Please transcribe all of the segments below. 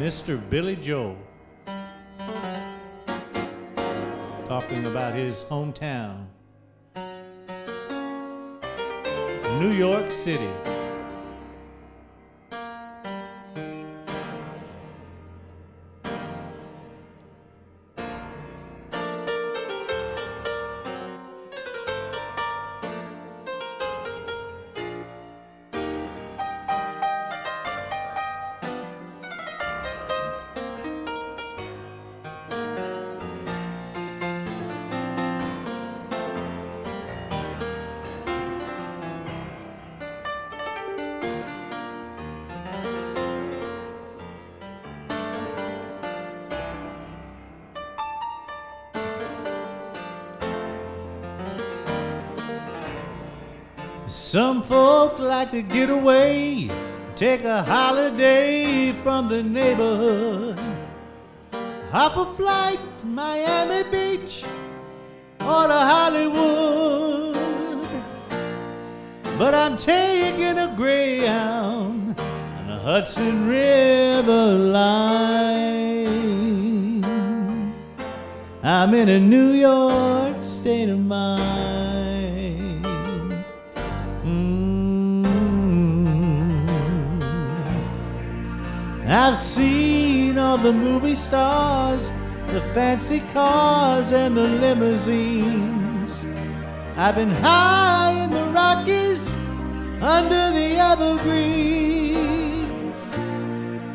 Mr. Billy Joel. Talking about his hometown, New York City. Some folks like to get away, take a holiday from the neighborhood. Hop a flight to Miami Beach or to Hollywood. But I'm taking a Greyhound on the Hudson River line. I'm in a New York state of mind. I've seen all the movie stars, the fancy cars, and the limousines. I've been high in the Rockies, under the evergreens.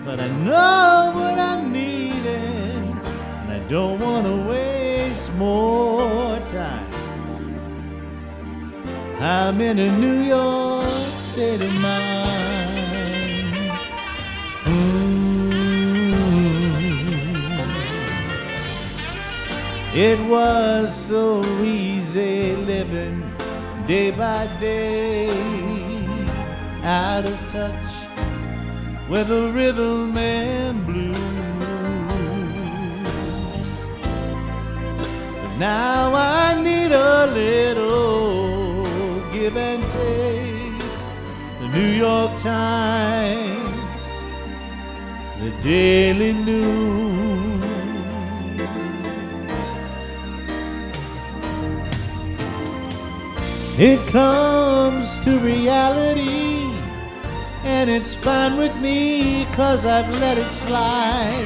But I know what I'm needing, and I don't want to waste more time. I'm in a New York state of mind. It was so easy living day by day, out of touch with the rhythm and blues. But now I need a little give and take. The New York Times, the Daily News. It comes to reality, and it's fine with me, cause I've let it slide.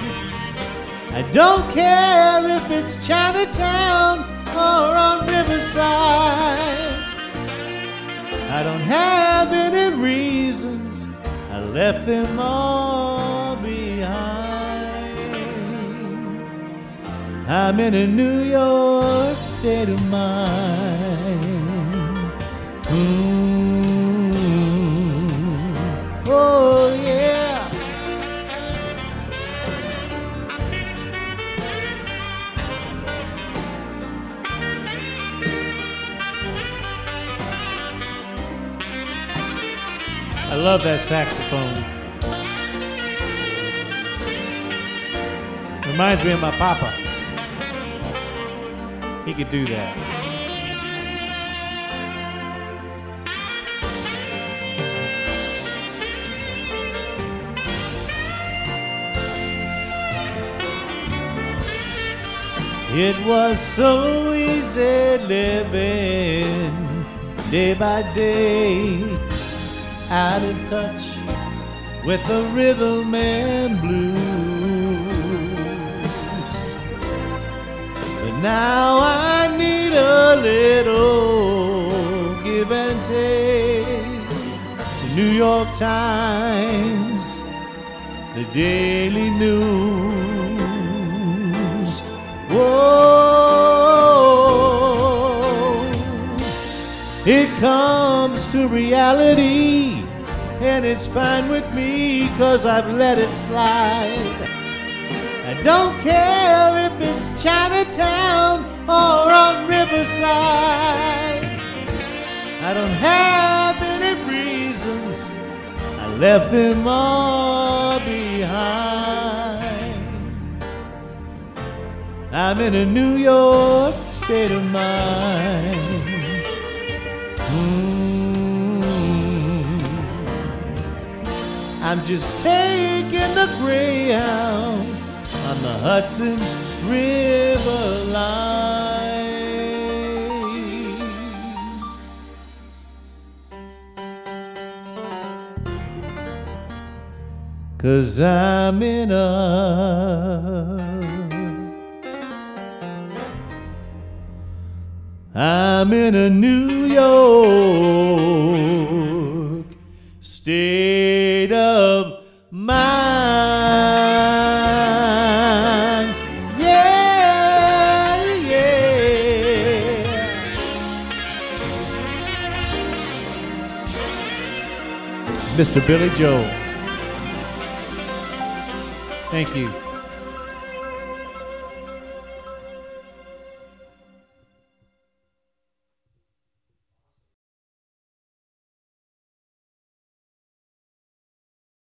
I don't care if it's Chinatown or on Riverside. I don't have any reasons. I left them all behind. I'm in a New York state of mind. Love that saxophone. Reminds me of my papa. He could do that. It was so easy living day by day, out of touch with the rhythm and blues. But now I need a little give and take. The New York Times, the Daily News. Whoa, it comes to reality, and it's fine with me, cause I've let it slide. I don't care if it's Chinatown or on Riverside. I don't have any reasons. I left them all behind. I'm in a New York state of mind. I'm just taking the Greyhound on the Hudson River line. Cause I'm in a I'm in a New York Mr. Billy Joel. Thank you.